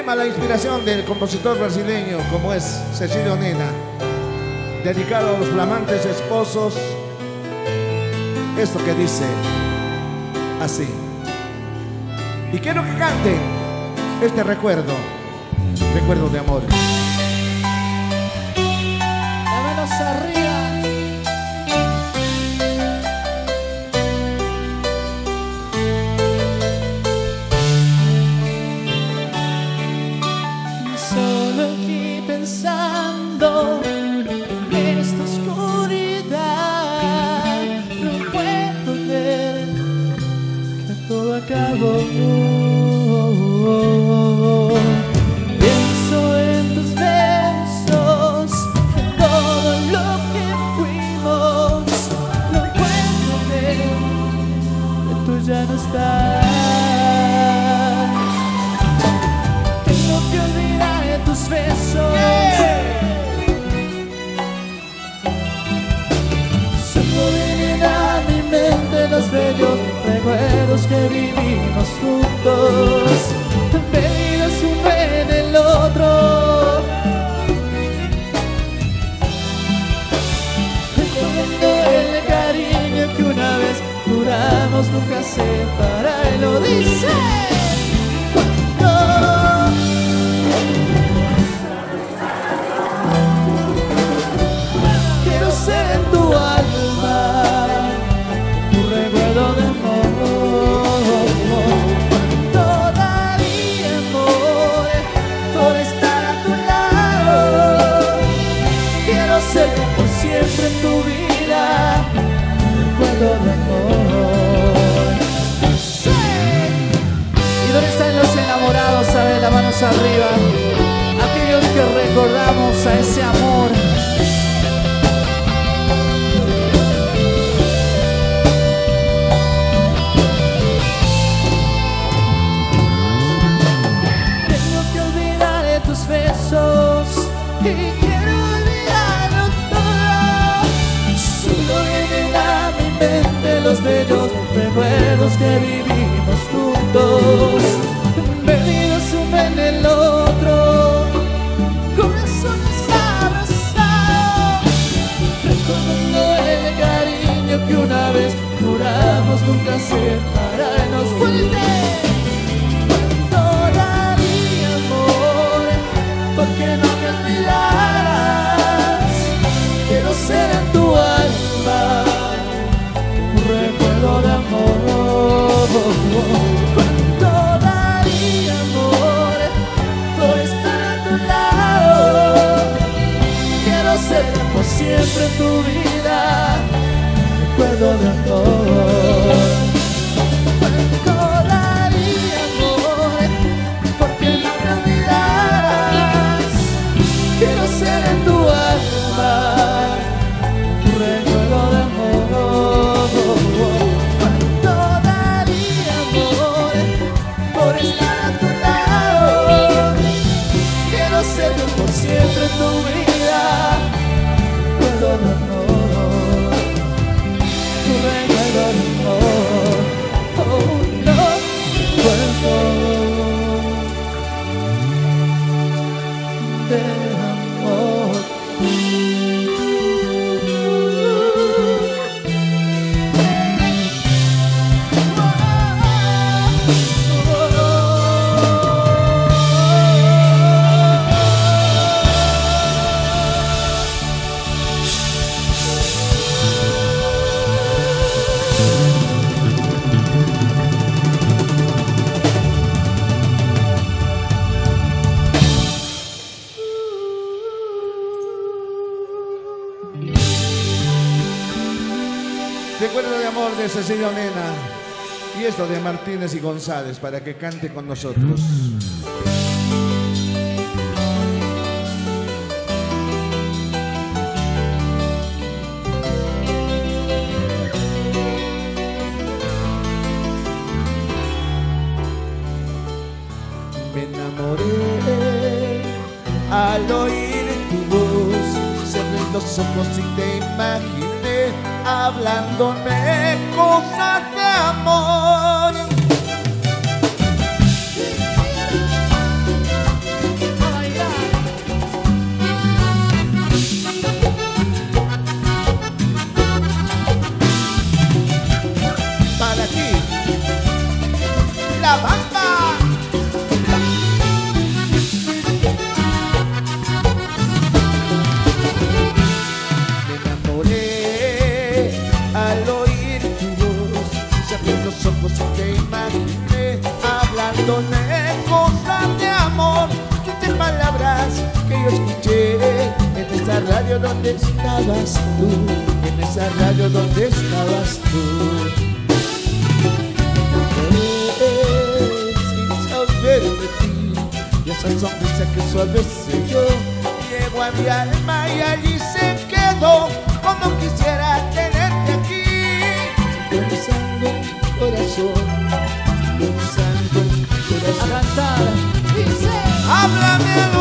tema, la inspiración del compositor brasileño como es Cecilio Nena, dedicado a los flamantes esposos, esto que dice así. Y quiero que canten este recuerdo, recuerdo de amor. vivimos juntos. Perdidos uno en el otro. El cariño que una vez juramos nunca separar lo dice. siempre tu vida. Recuerdo de todo. Y González para que cante con nosotros. Me enamoré al oír tu voz, cerré los ojos y te imaginé hablándome háblame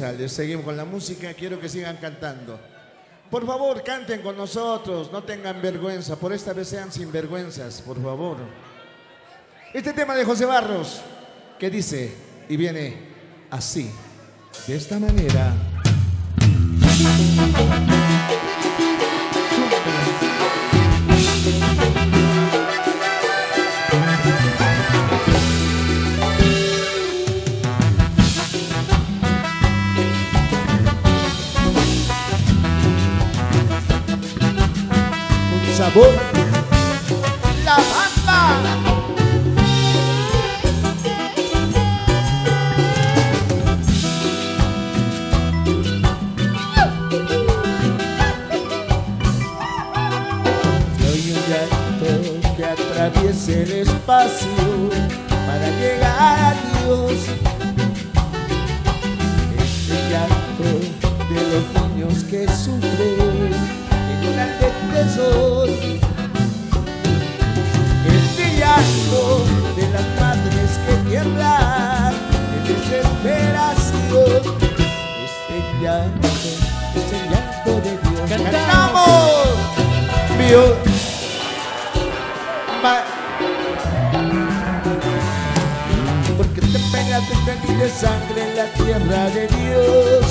González. Seguimos con la música. Quiero que sigan cantando. Por favor, canten con nosotros. No tengan vergüenza. Por esta vez sean sinvergüenzas, por favor. Este tema de José Barros, que dice y viene así, de esta manera. Sabor. La que atraviese el espacio para llegar a Dios. Este llanto de los niños que sufren en un tesor. Este llanto de las madres que tiemblan de desesperación. Este llanto es el llanto de Dios. ¡Cantamos! Dios. Porque te pegaste de sangre en la tierra de Dios.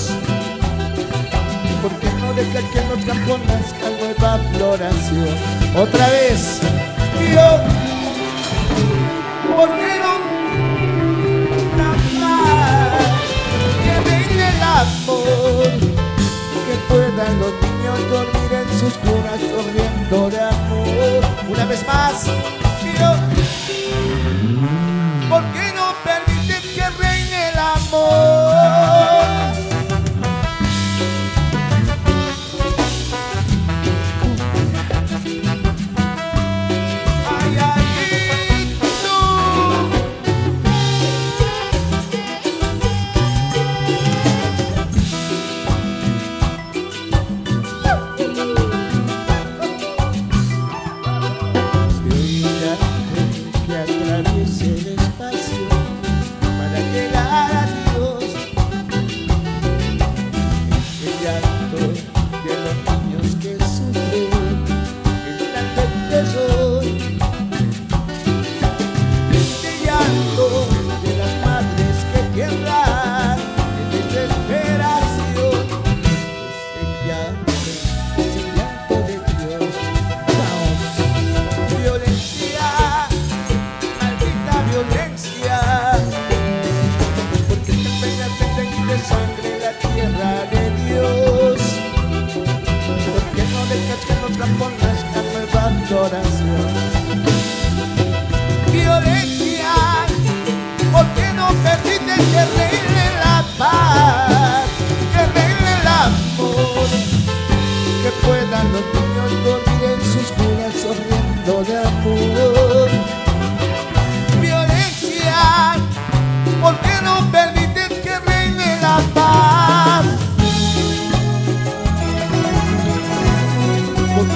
Porque no deja que los campos nazca nueva floración. Otra vez, Dios, los niños dormir en sus cunas corriendo de amor. Una vez más,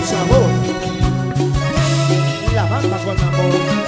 sabor, la bamba con amor.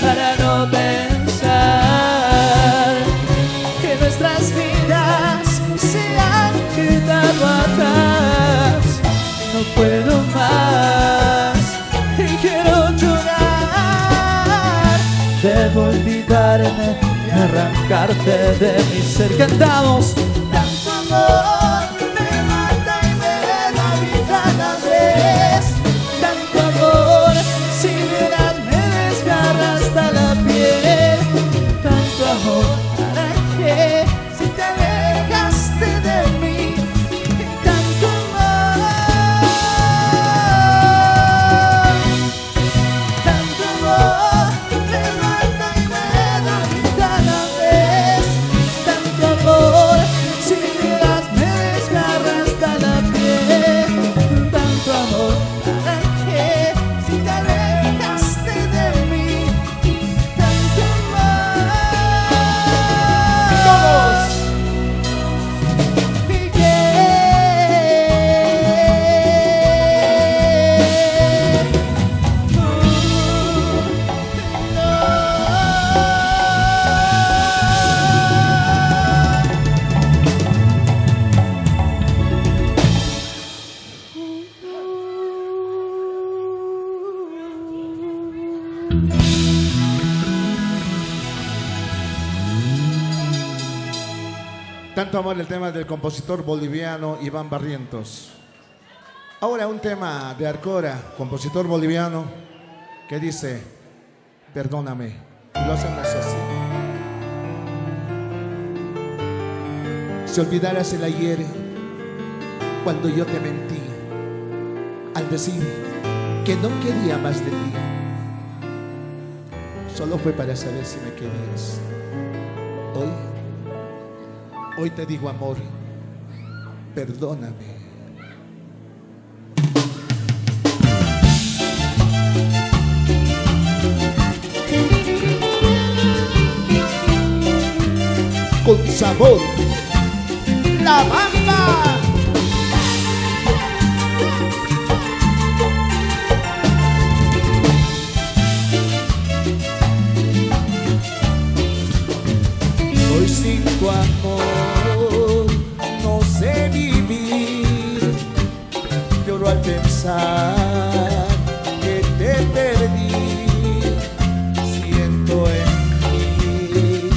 Para no pensar que nuestras vidas se han quedado atrás. No puedo más y quiero llorar. Debo olvidarme y arrancarte de mi ser. Cantamos. Tanto amor amor el tema del compositor boliviano Iván Barrientos. Ahora un tema de Arcora, compositor boliviano, que dice, perdóname. Y lo hacemos así. Si olvidaras el ayer, cuando yo te mentí, al decir que no quería más de ti, solo fue para saber si me querías. Hoy Hoy te digo amor, perdóname. Con sabor, la banda. Hoy sin tu amor al pensar que te perdí. Siento en mí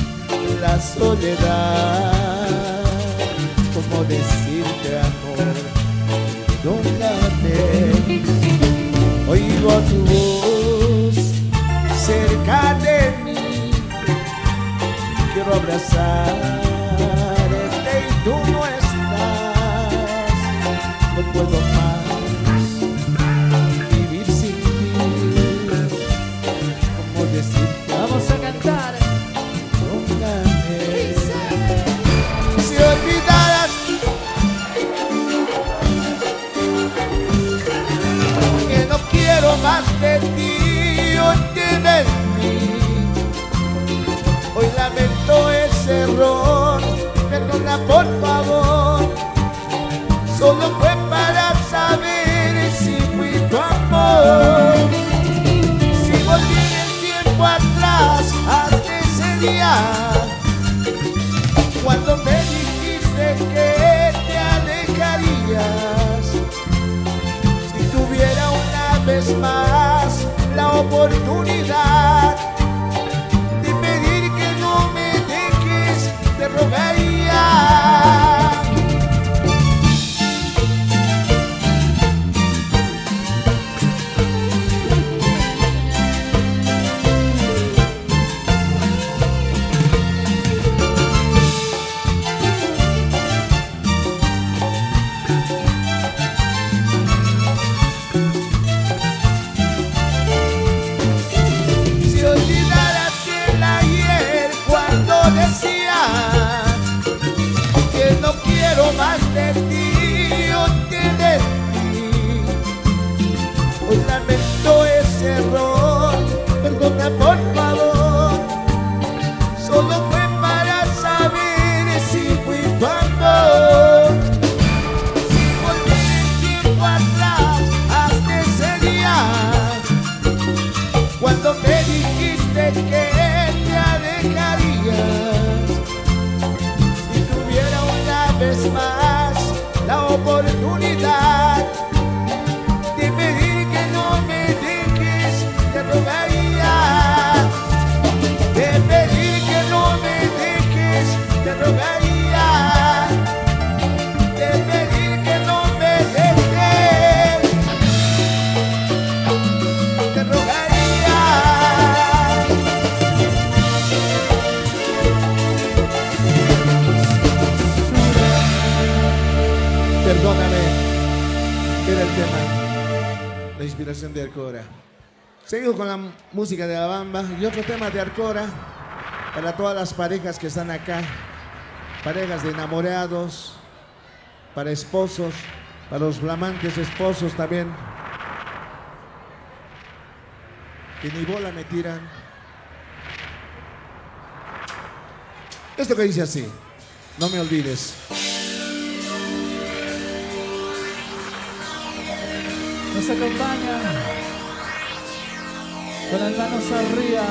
la soledad. Como decirte amor, nunca te oigo tu voz cerca de mí. Quiero abrazar. oportunidad de pedir que no me dejes de rogaría. Era el tema. La inspiración de Arcora. Seguimos con la música de la bamba y otro tema de Arcora para todas las parejas que están acá. Parejas de enamorados, para esposos, para los flamantes esposos también. Que ni bola me tiran. Esto que dice así, no me olvides. nos acompañan con las manos arriba.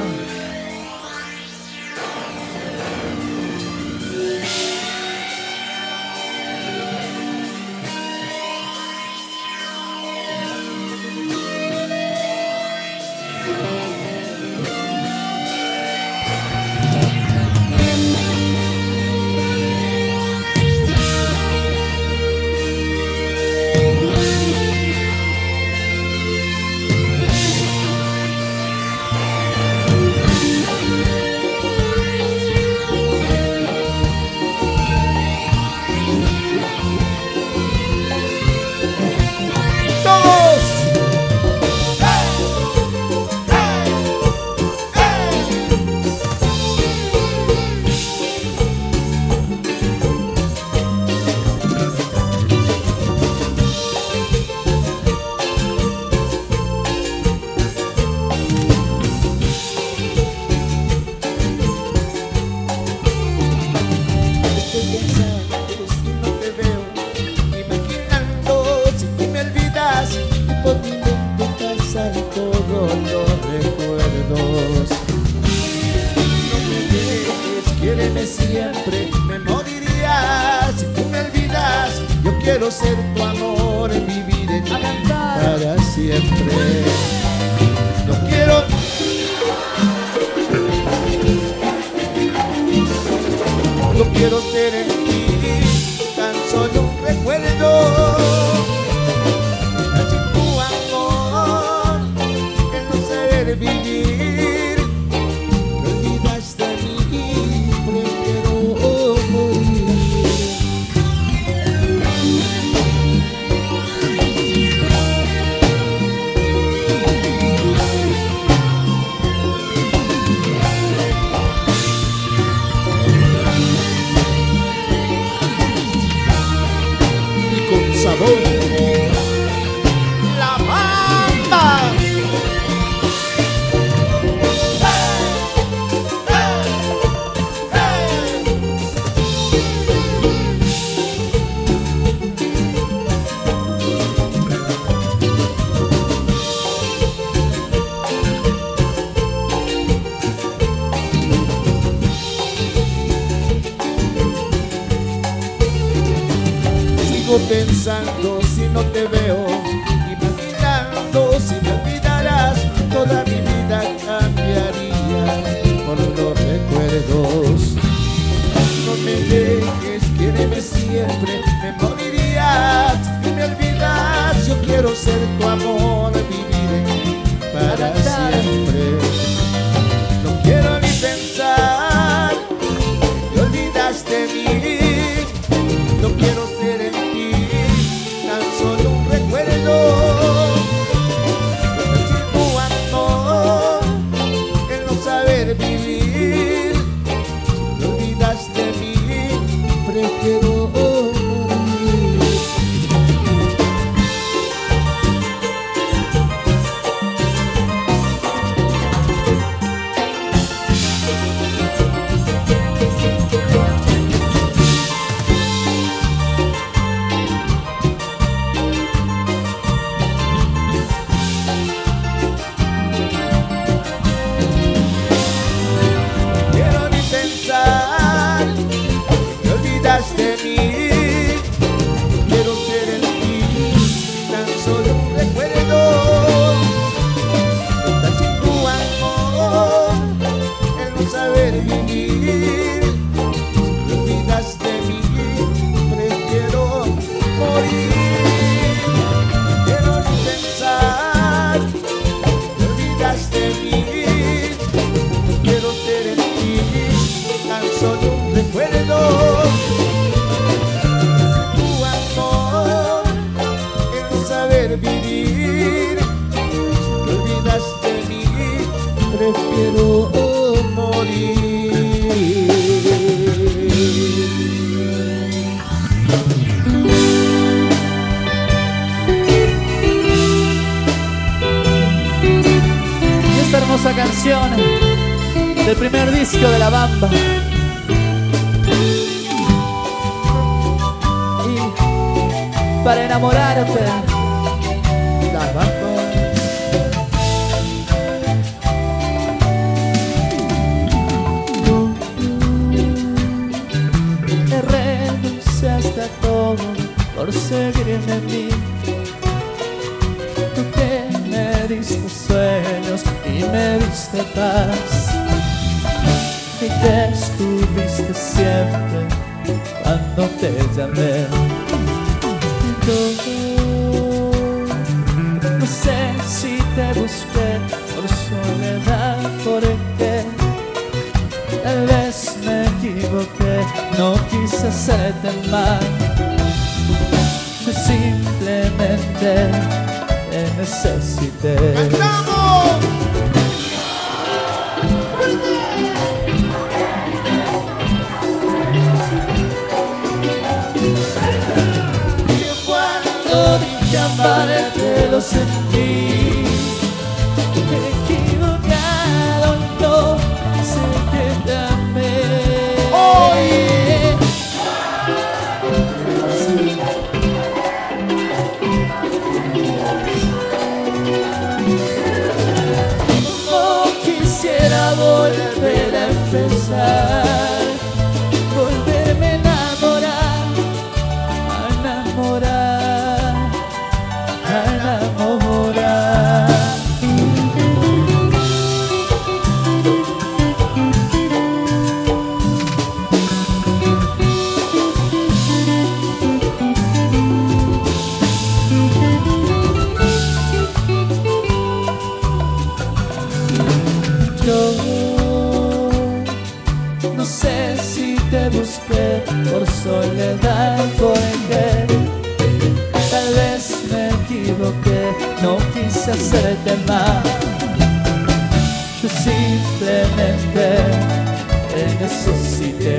pensando si no te veo, imaginando si me olvidarás, toda mi vida cambiaría por los recuerdos. No me dejes, quiéreme siempre, me morirás, y me olvidas, yo quiero ser tu amor. of mine. hacerte mal. Yo simplemente te necesité.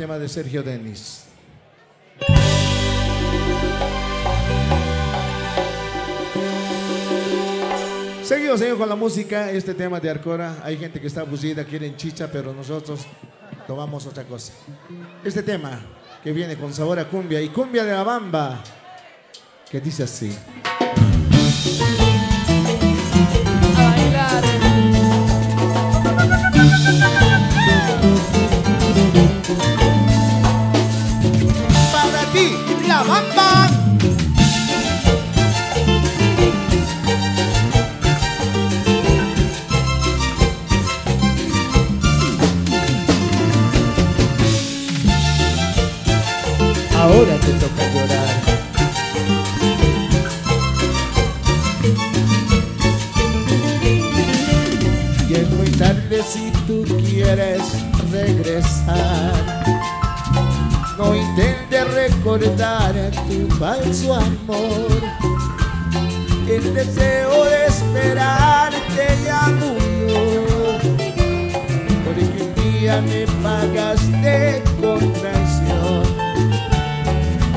Tema de Sergio Denis. Seguimos, seguimos con la música, este tema de Arcora. Hay gente que está abusida, quieren chicha, pero nosotros tomamos otra cosa. Este tema que viene con sabor a cumbia y cumbia de la bamba, que dice así. A. Ahora te toca llorar. Y es muy tarde si tú quieres regresar. No intentes recordar tu falso amor. El deseo de esperarte ya murió. Porque un día me pagaste con traición.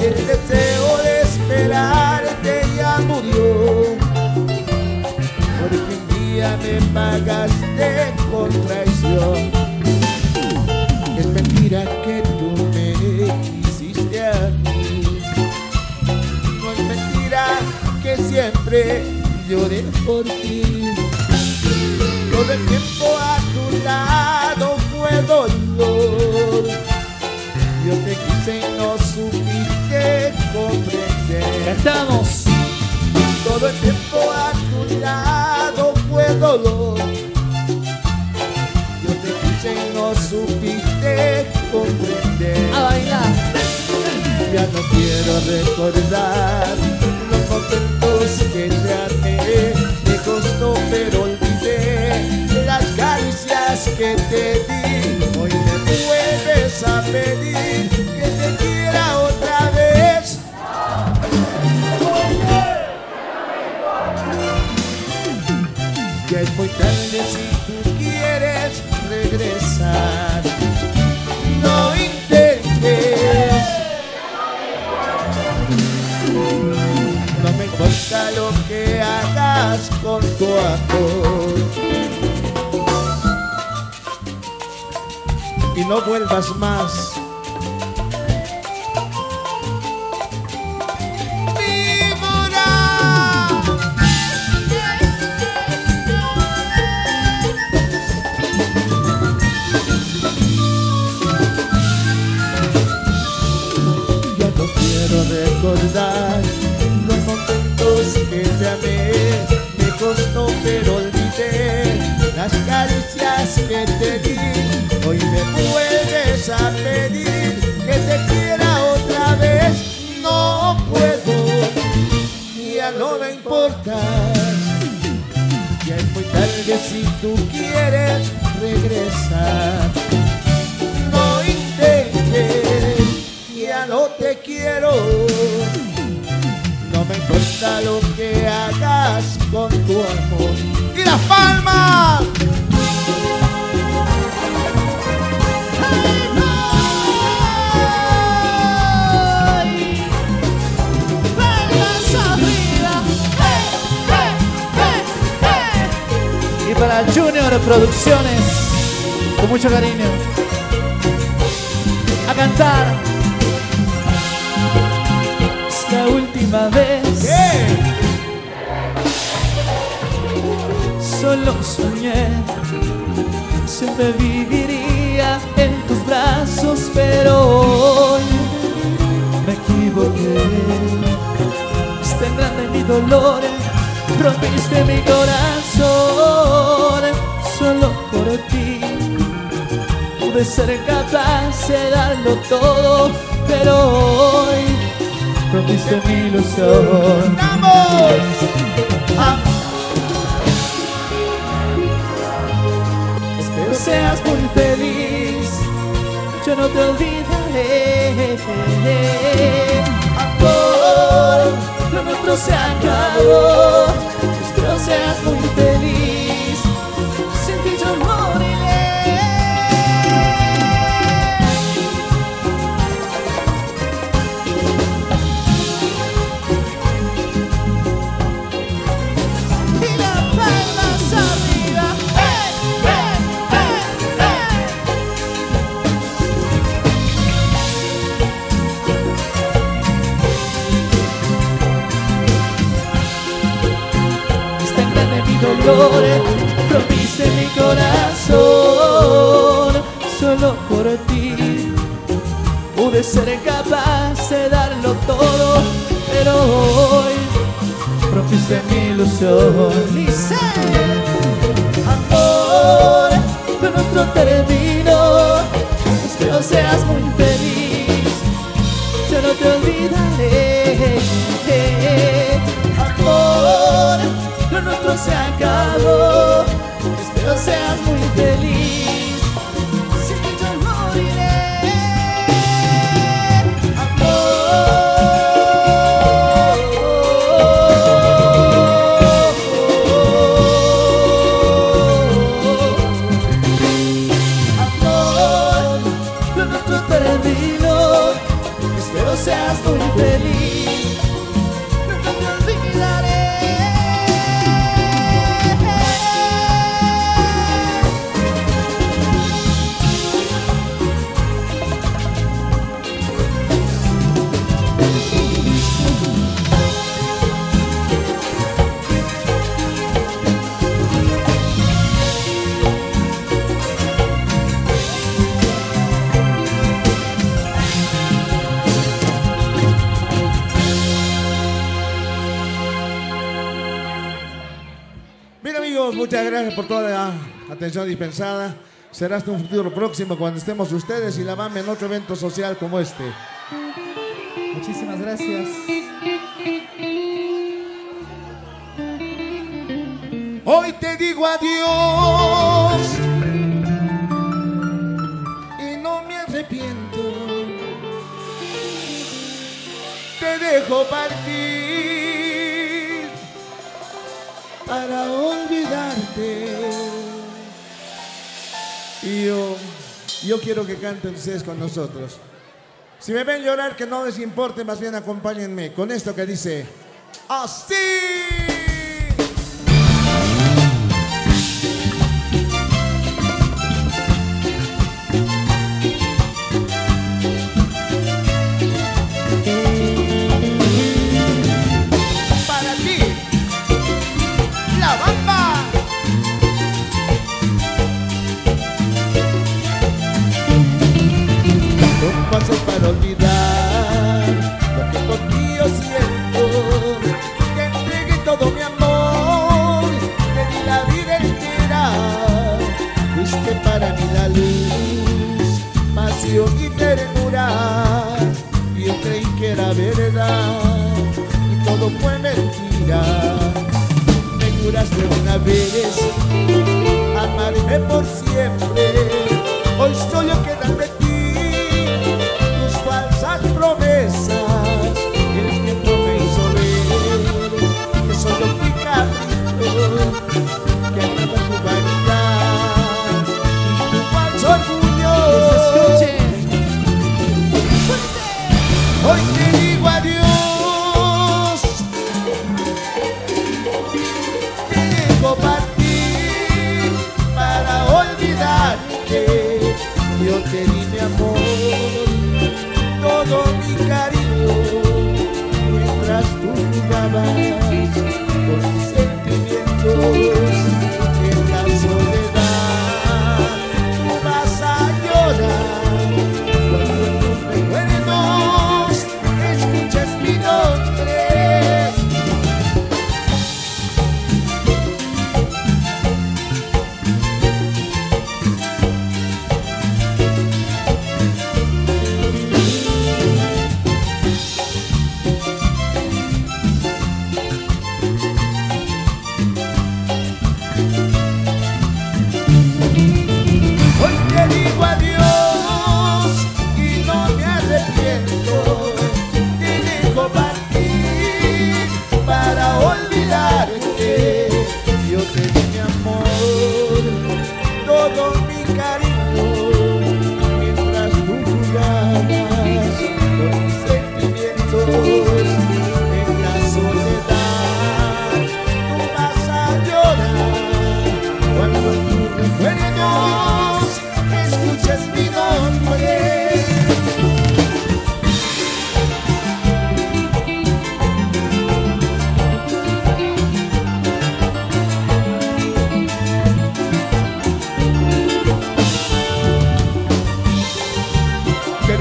El deseo de esperarte ya murió porque un día me pagaste con traición. Siempre lloré por ti. Todo el tiempo a tu lado fue dolor. Yo te quise y no supiste comprender. Cantamos. Todo el tiempo a tu lado fue dolor. Yo te quise y no supiste comprender. A bailar. Ya no quiero recordar momentos que te amé. Me costó pero olvidé las caricias que te di. Hoy me vuelves a pedir que te quiera otra vez. Ya es muy tarde si tú quieres regresar. Hagas con tu amor. Y no vuelvas más. Recordar los momentos que te amé. Costó pero olvidé las caricias que te di. Hoy me vuelves a pedir que te quiera otra vez. No puedo, ya no me importa. Ya es muy tarde si tú quieres regresar. No intentes, ya no te quiero. Importa lo que hagas con tu amor. ¡Y las palmas! Y para Junior Producciones, con mucho cariño, a cantar. Última vez. Solo soñé, siempre viviría en tus brazos, pero hoy me equivoqué. Es tan grande mi dolor, rompiste mi corazón, solo por ti. Pude ser capaz de darlo todo, pero rompiste mi ilusión. ¡Vamos! Ah. Espero seas muy feliz, yo no te olvidaré. Amor, lo nuestro se acabó. Espero seas muy feliz, grande mi corazón. Solo por ti pude ser capaz de darlo todo, pero hoy rompiste mi ilusión. Dice, amor, lo nuestro terminó. Espero seas muy feliz yo no te olvidaré. Se acabó. Espero seas muy feliz. Atención dispensada. Será hasta un futuro próximo cuando estemos ustedes y la BAM en otro evento social como este. Muchísimas gracias. Hoy te digo adiós y no me arrepiento. Te dejo partir para olvidarte. Yo quiero que canten ustedes con nosotros. Si me ven llorar, que no les importe, más bien acompáñenme con esto que dice así. Olvidar lo que por ti yo siento. Te entregué todo mi amor, te di la vida entera. Fuiste para mí la luz, pasión y ternura. Yo creí que era verdad y todo fue mentira. Me juraste una vez amarme por siempre. Hoy solo quedan te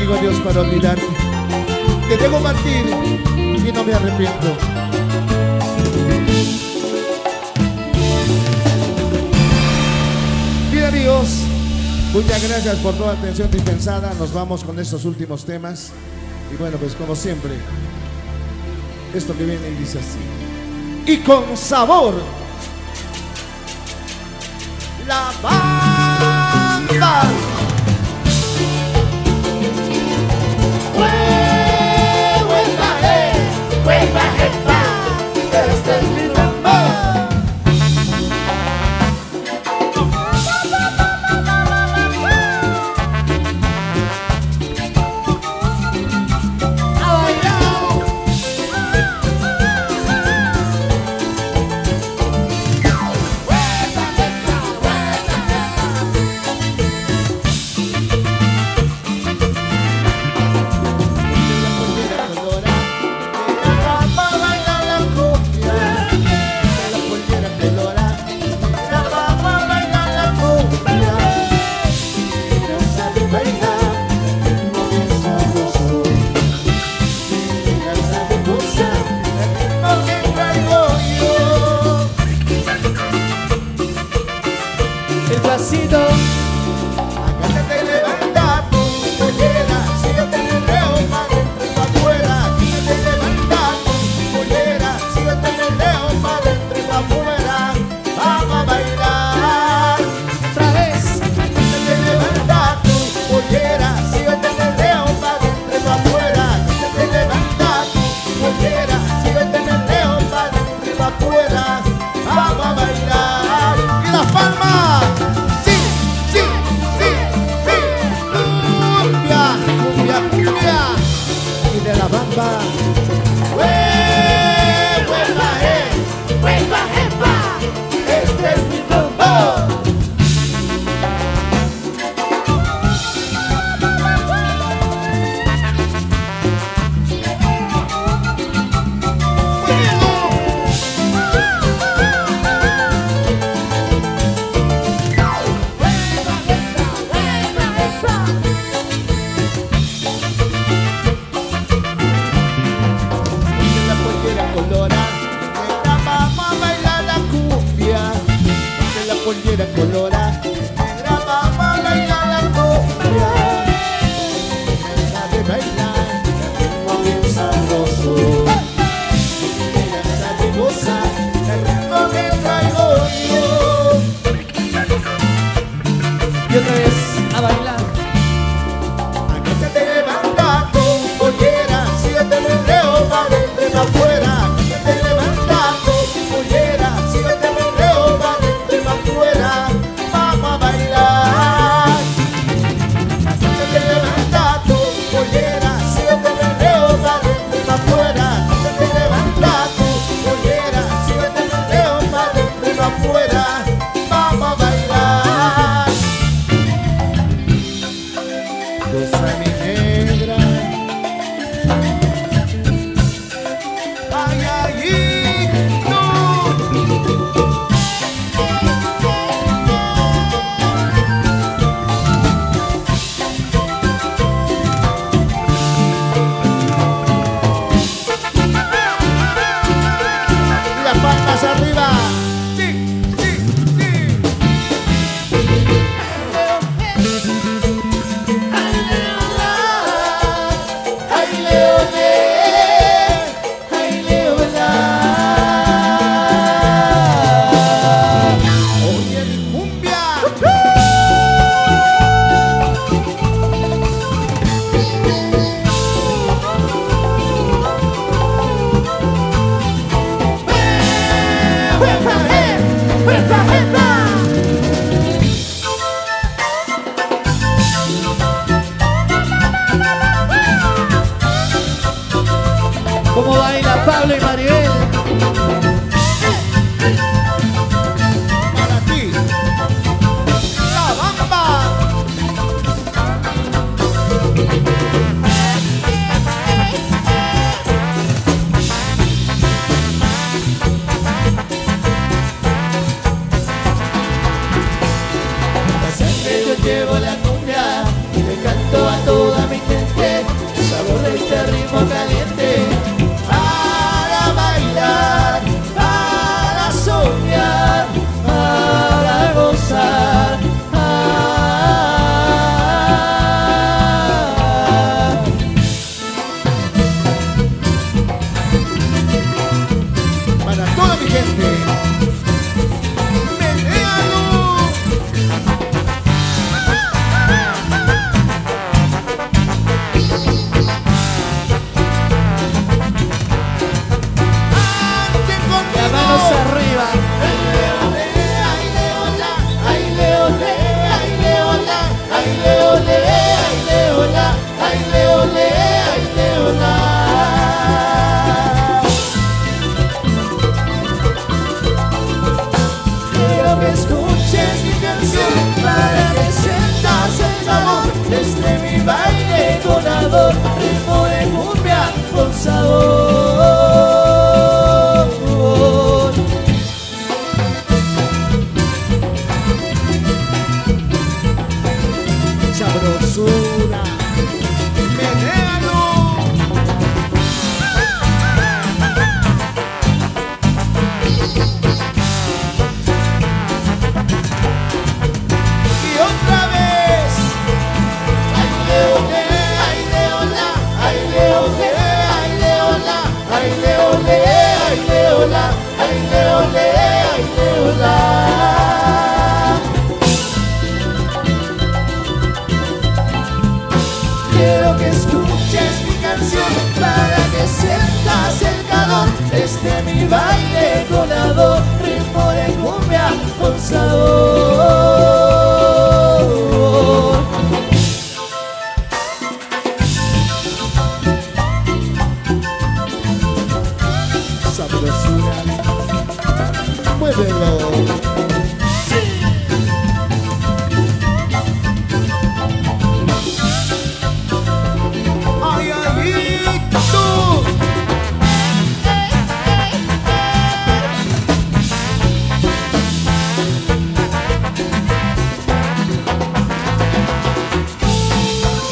conmigo Dios para olvidarte. te debo partir y no me arrepiento. Mira Dios, muchas gracias por toda atención dispensada. Nos vamos con estos últimos temas. Y bueno, pues como siempre, esto que viene dice así. Y con sabor. La banda. way.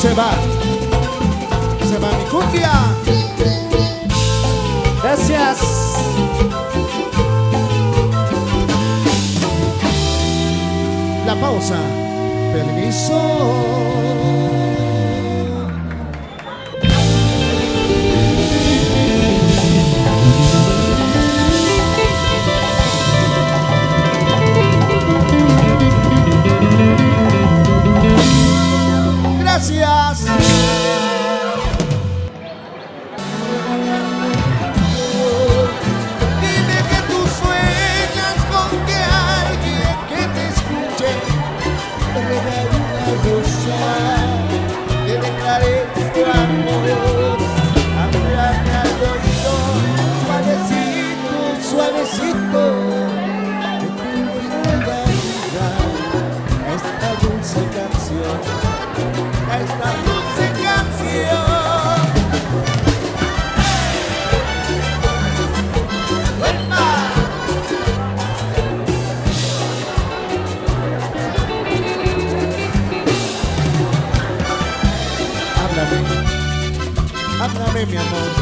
se va, se va mi cumbia. Gracias. La pausa. Permiso. gracias. Pokémon.